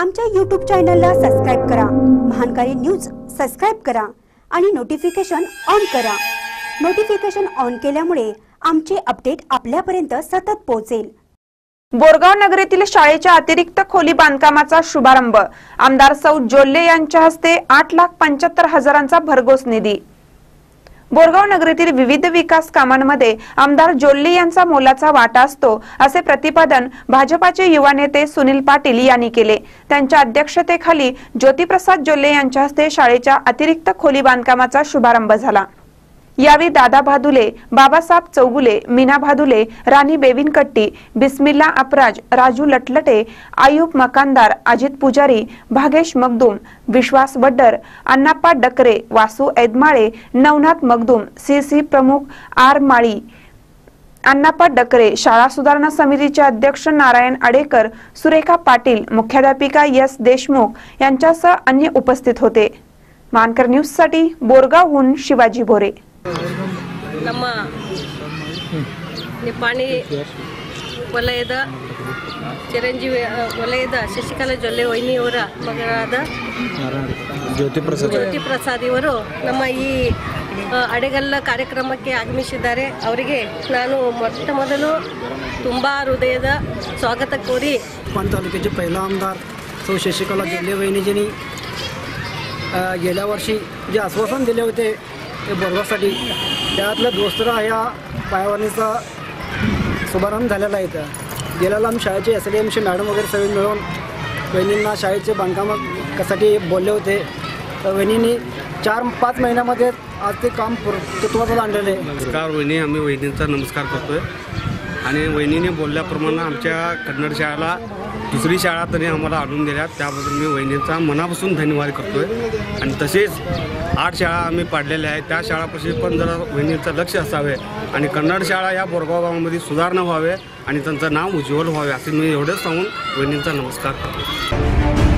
आमच्या यूट्यूब चॅनलला सबस्क्राईब करा. महानकारी न्यूज सबस्क्राईब करा आणि नोटिफिकेशन ऑन करा. नोटिफिकेशन ऑन केल्यामुळे आमचे अपडेट आपल्यापर्यंत सतत पोहोचेल. बोरगाव नगरीतील शाळेच्या अतिरिक्त खोली बांधकामाचा शुभारंभ. आमदार सौ जोल्ले यांच्या हस्ते आठ लाख पंच्याहत्तर हजारांचा भरघोस निधी. बोरगाव नगरीतील विविध विकास कामांमध्ये आमदार जोल्ले यांचा मोलाचा वाटा असतो असे प्रतिपादन भाजपाचे युवा नेते सुनील पाटील यांनी केले. त्यांच्या अध्यक्षतेखाली ज्योतिप्रसाद जोल्ले यांच्या हस्ते शाळेच्या अतिरिक्त खोली बांधकामाचा शुभारंभ झाला. यावेळी दादा भादुले बाबासाहेब चौगुले मीना भादुले राणी बेविनकट्टी बिस्मिल्ला अपराज राजू लटलटे आयुब मकानदार अजित पुजारी भागेश मगदूम विश्वास वड्डर अण्णाप्पा डकरे वासू ऐदमाळे नवनाथ मगदूम सी सी प्रमुख आर माळी अण्णाप्पा डकरे शाळा सुधारणा समितीचे अध्यक्ष नारायण आडेकर सुरेखा पाटील मुख्याध्यापिका एस देशमुख यांच्यासह अन्य उपस्थित होते. मानकर न्यूजसाठी बोरगावहून शिवाजी भोरे. ನಮ್ಮ ನಿಪ್ಪಾಣಿ ವಲಯದ ಚಿರಂಜೀವಿ ಅ, ವಲಯದ ಶಶಿಕಲಾ ಜೊಲ್ಲೆ ವೈನಿಯವರ ಮಗನಾದ ಜ್ಯೋತಿ ಪ್ರಸಾದ್ ಜ್ಯೋತಿ ಪ್ರಸಾದ್ ಇವರು ನಮ್ಮ ಈ ಅ, ಅಡೆಗಲ್ಲ ಕಾರ್ಯಕ್ರಮಕ್ಕೆ ಆಗಮಿಸಿದ್ದಾರೆ ಅವರಿಗೆ ನಾನು ಮೊಟ್ಟ ಮೊದಲು ತುಂಬ ಹೃದಯದ ಸ್ವಾಗತ ಕೋರಿ पान तालुक्याचे पहिला आमदार सौ शशिकला जिल्हे वहिनीजींनी अ, गेल्या वर्षी जे आश्वासन दिले होते ते बोरगासाठी त्यातलं दोस्तरा ह्या पायावरणीचा शुभारंभ झालेला आहे इथं. गेल्याला आम्ही शाळेचे एस डी एमचे मॅडम वगैरे सगळे मिळून वहिनींना शाळेचे बांधकामासाठी बोलले होते. तर वहिनींनी चार पाच महिन्यामध्ये आज ते काम पूर्तत्वाचं आणलेलं आहे. नमस्कार वहिनी आम्ही वहिनींचा नमस्कार करतोय. आणि वहिनीने बोलल्याप्रमाणे आमच्या कन्नड शाळेला दुसरी शाळा तरी आम्हाला आणून दिल्या. त्याबद्दल मी वहिनींचा मनापासून धन्यवाद करतोय. आणि तसेच आठ शाळा आम्ही पाडलेल्या आहेत. त्या शाळापाशी पण जरा वहिनींचं लक्ष असावे आणि कन्नड शाळा या बोरगाव गावामध्ये सुधारणा व्हावे आणि त्यांचं नाव उज्ज्वल व्हावे असे मी एवढंच सांगून वहिनींचा नमस्कार करतो.